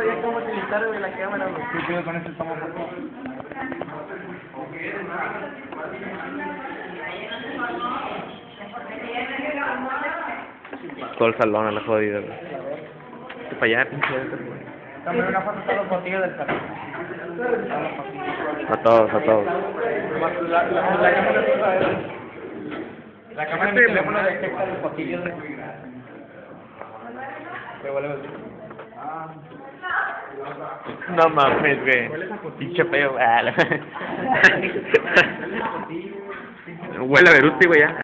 sabía cómo utilizar la cámara, güey. ¿Qué pedo con este tomo? Todo el salón a la jodida, güey. Vete para allá, pinche. Dame una foto de todos los botillos del salón. A todos, a todos. La, la, la cámara de La cámara de teléfono detecta los botillos de... A decir. No mames, güey. Pinche feo. Ah, Huele a Beruti, güey, ya.